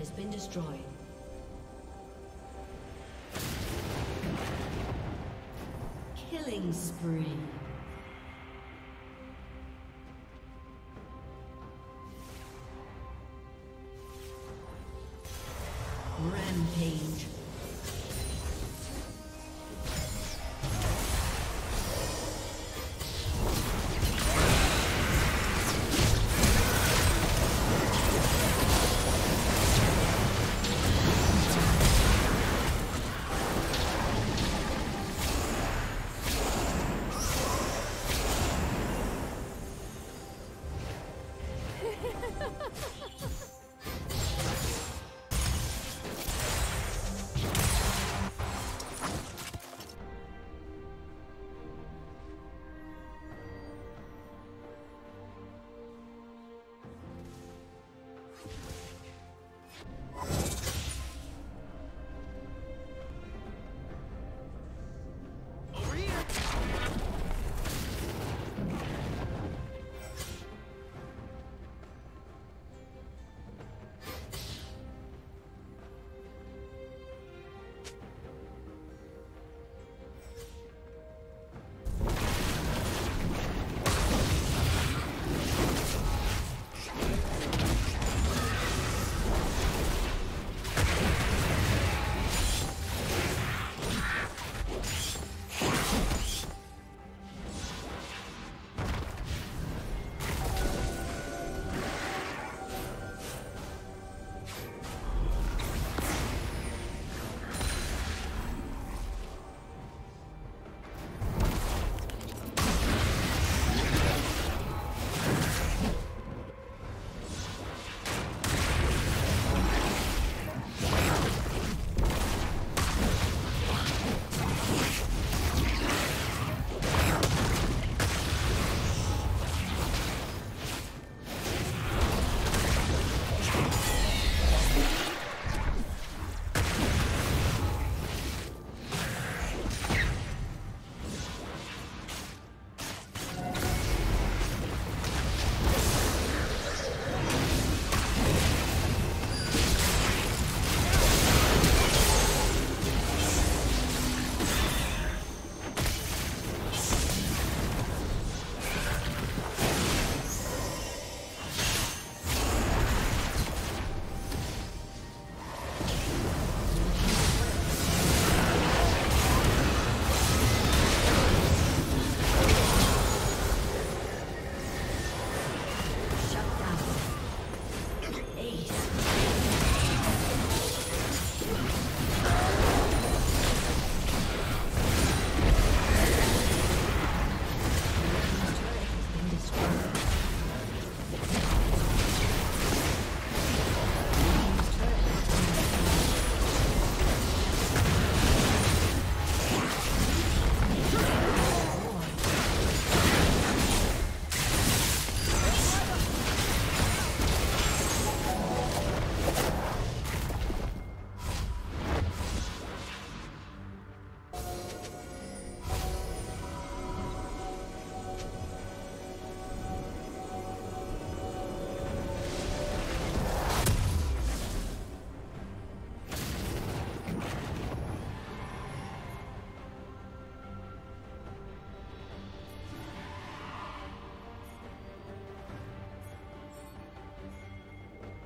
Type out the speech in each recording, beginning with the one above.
Has been destroyed. Killing spree. Rampage.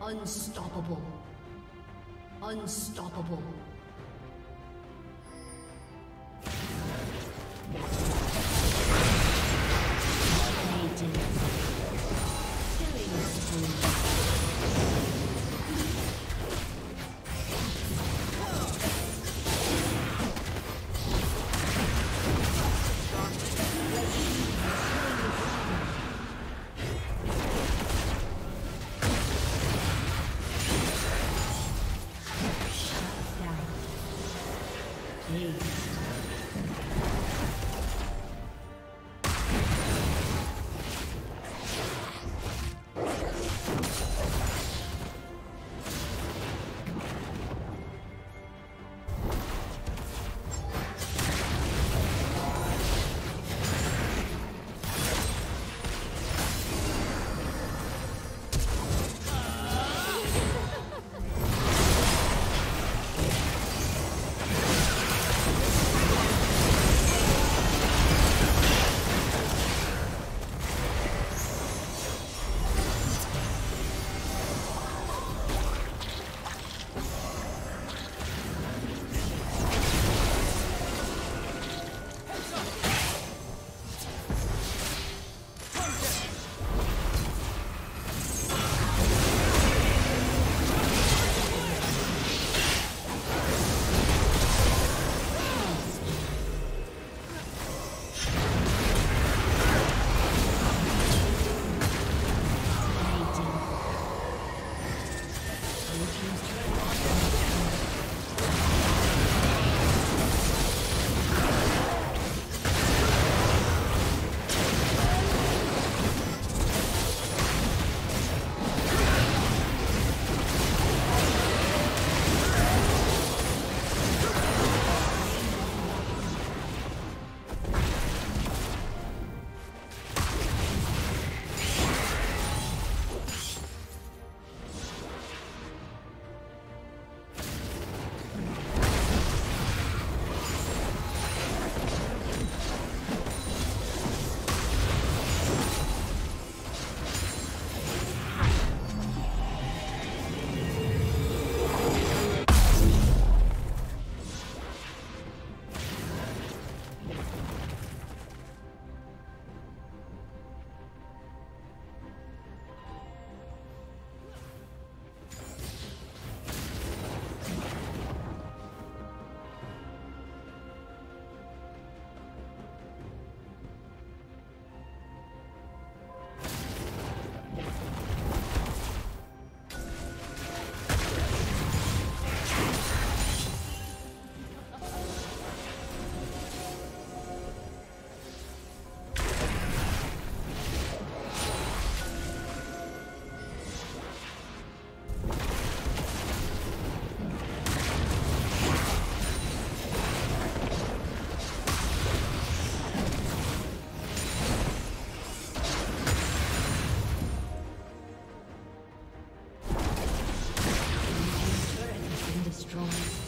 Unstoppable. Unstoppable. Destroyed.